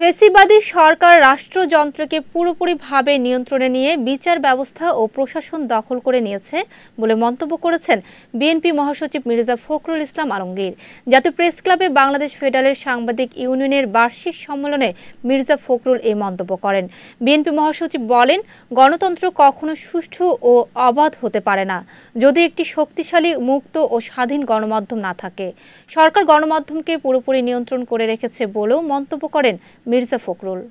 ফেসিবাদী সরকার রাষ্ট্রযন্ত্রকে পুরোপুরিভাবে নিয়ন্ত্রণে নিয়ে বিচার ব্যবস্থা ও প্রশাসন দখল করে নিয়েছে বলে মন্তব্য করেছেন বিএনপি মহাসচিব মির্জা ফখরুল ইসলাম আলমগীর। জাতীয় প্রেস ক্লাবে বাংলাদেশ ফেডারেল সাংবাদিক ইউনিয়নের বার্ষিক সম্মেলনে মির্জা ফখরুল এই মন্তব্য করেন। বিএনপি মহাসচিব বলেন, গণতন্ত্র কখনো সুষ্ঠু ও অবাধ হতে পারে না, যদি একটি শক্তিশালী, মুক্ত ও স্বাধীন গণমাধ্যম না থাকে। সরকার গণমাধ্যমকে পুরোপুরি নিয়ন্ত্রণ করে রেখেছে বলেও মন্তব্য করেন Mirza Fokrul.